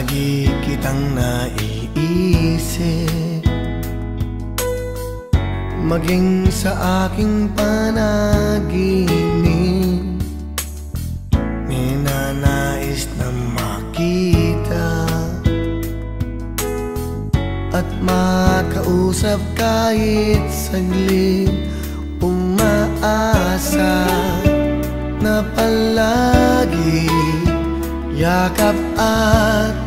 Lagi kitang naiisip. Maging sa aking panaginip. Ninanais na makita. At makausap kahit saglit. Umaasa na palagi Yakap at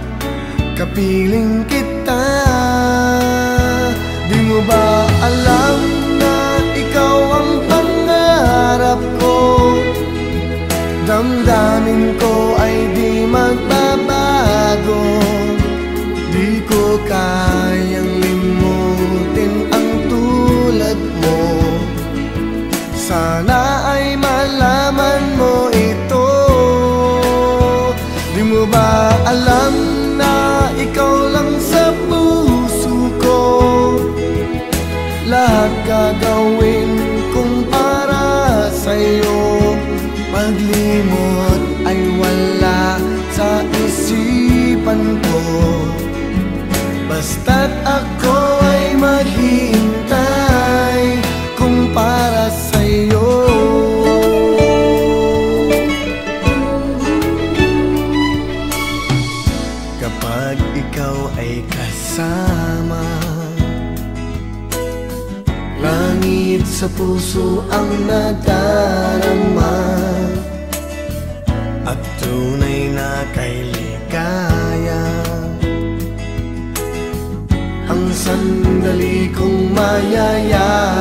Kapiling kita. Di mo ba alam na ikaw ang pangarap ko? Damdamin ko ay di magbabago. Di ko kayang limutin ang tulad mo. Sana ay malaman mo ito. Di mo ba alam At gagawin kong para sa'yo. Paglimot sa puso ang nadarama. At tunay na kay likaya Ang sandali kong mayayari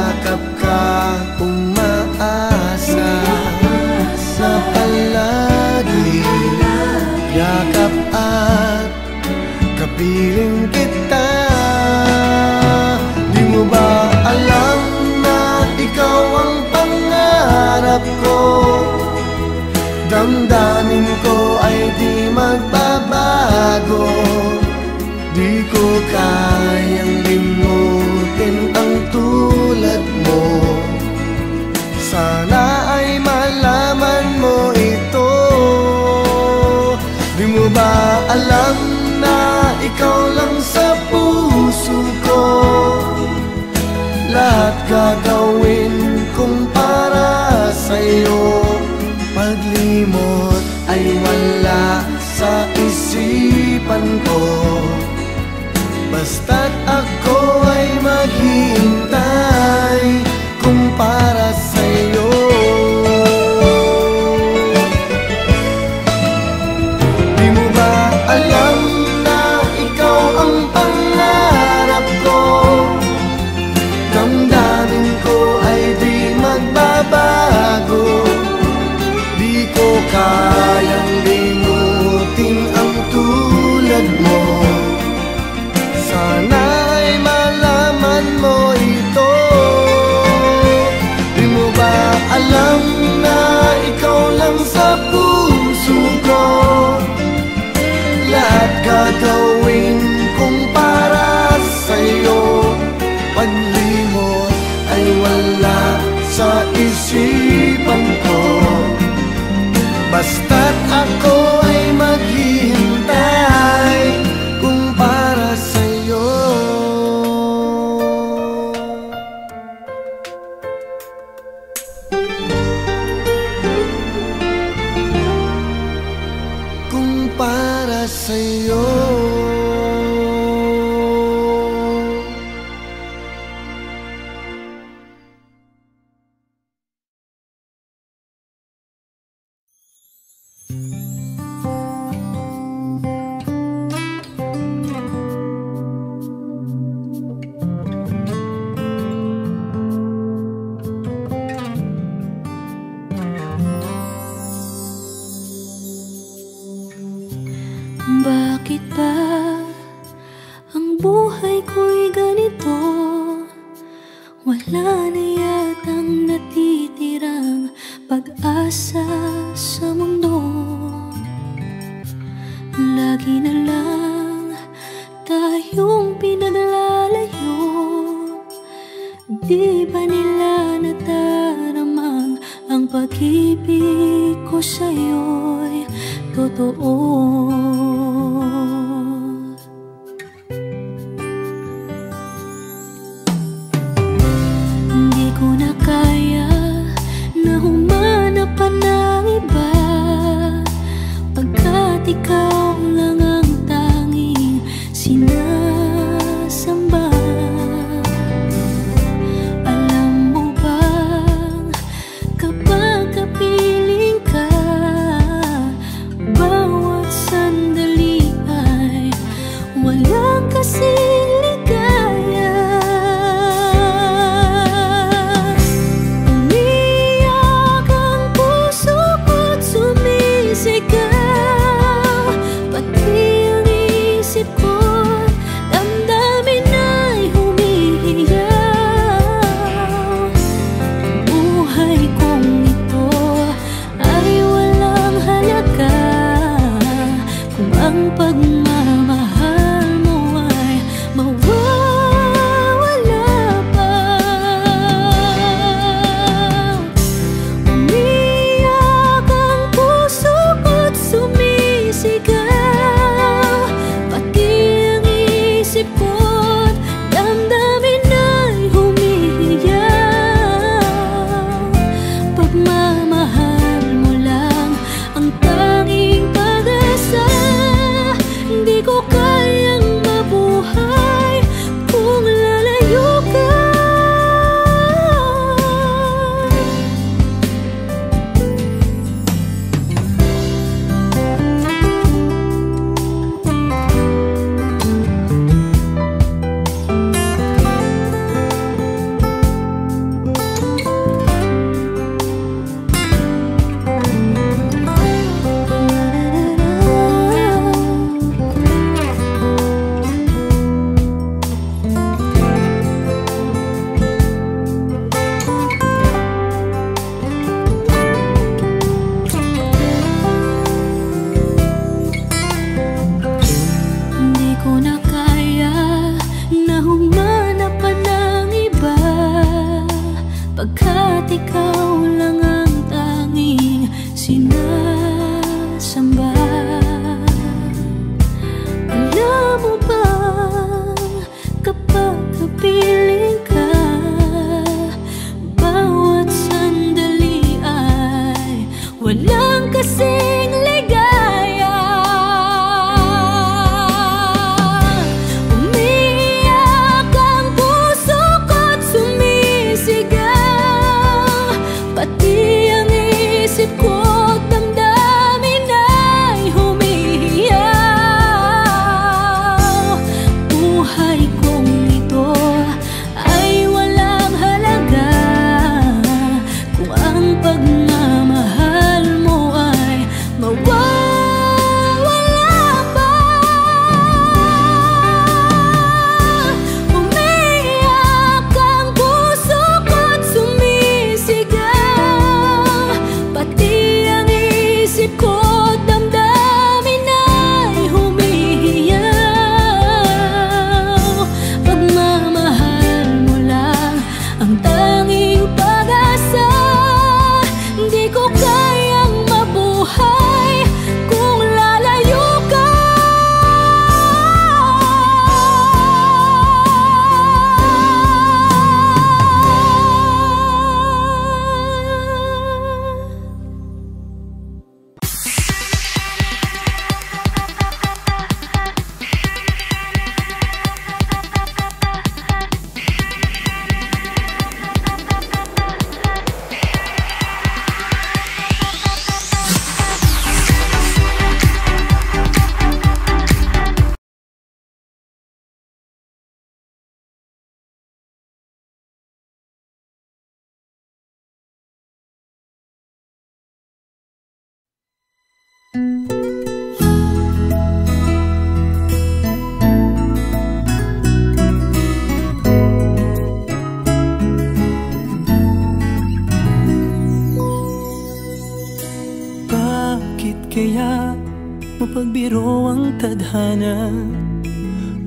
biro ang tadhana.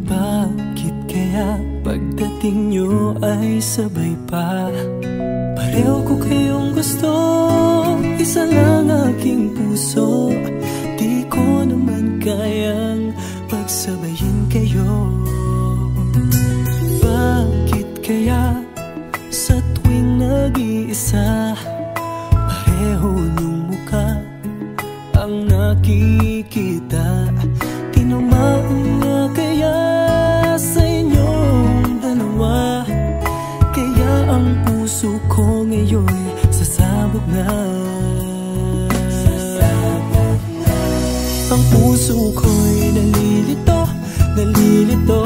Bakit kaya pagdating nyo ay sabay pa? Pareho ko kayong gusto Isa lang aking puso. Di ko naman kayang pagsabayin kayo. Bakit kaya sa tuwing nag-iisa Pareho nung muka ang nakita kita. Tinamaan niya kaya sa inyong dalawa? Kaya ang puso ko ngayon sasabog na Sasabog na. Ang puso ko'y nalilito, nalilito.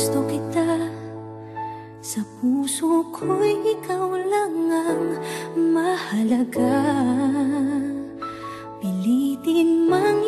gusto kita. Sa puso ko'y ikaw lang ang mahalaga. Pilitin mang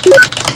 Bakit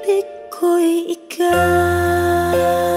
響く声が